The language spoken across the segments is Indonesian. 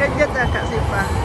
Kejut ya Kak Siva.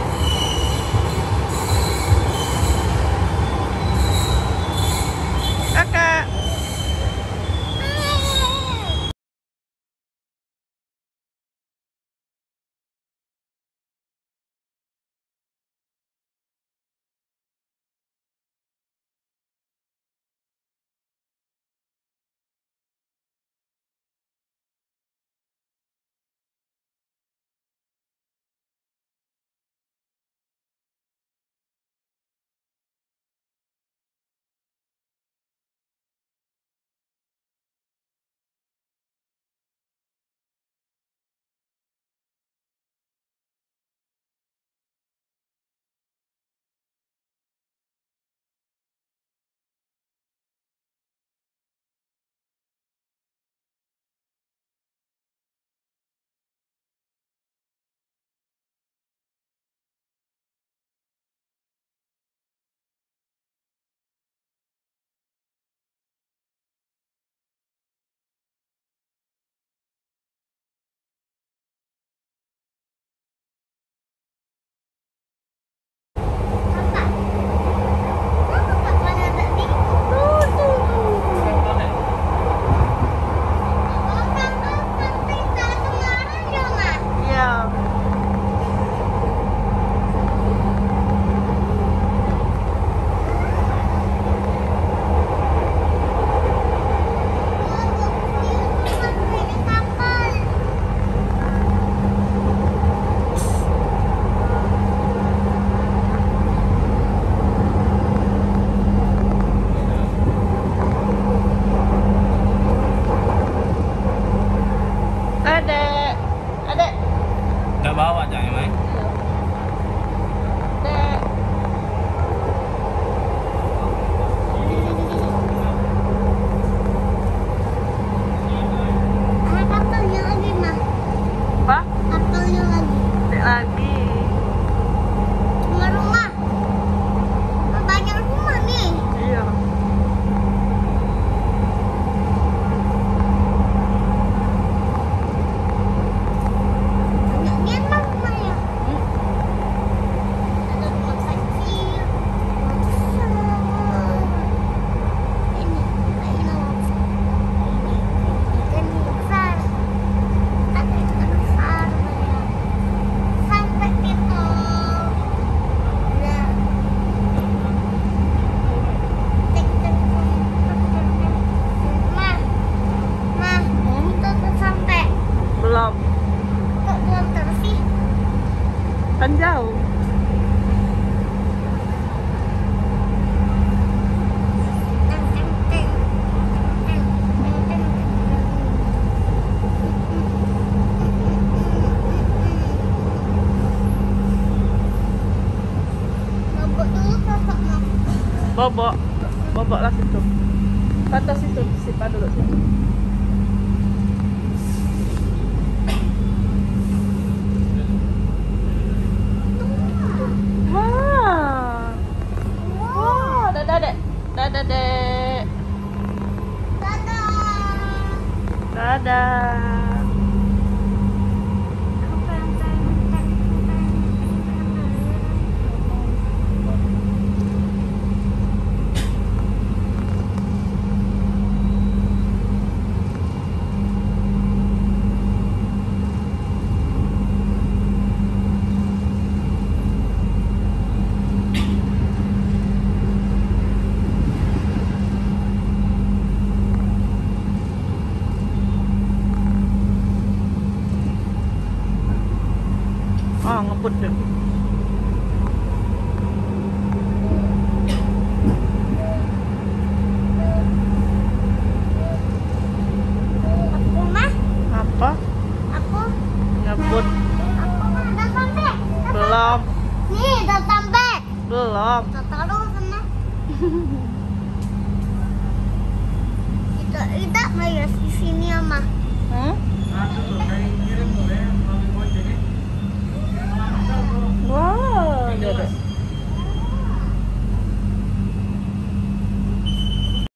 Kan jauh. Bobok. Bobok lah situ. Ke atas situ, simpan dulu situ. Canada. Ah, ngebut deh. Apa? Ngebut. Belum. Nih, udah sampai. Belum. Taruh sana. Kita kita bayar di sini ama. Hmm? Kita